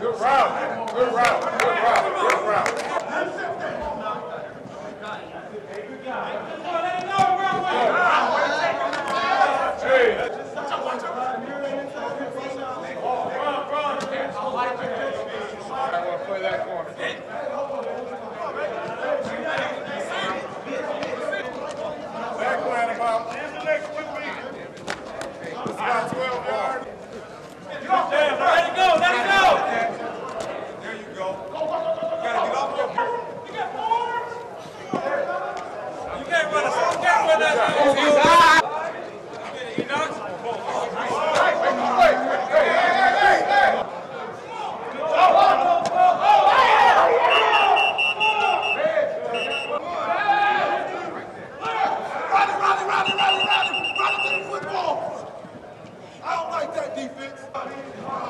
Good route, good route, good route. Hey. I want to play that corner. Back line about. Here's the next one, me. About 12 yards. Damn, let it Bobby, Bobby.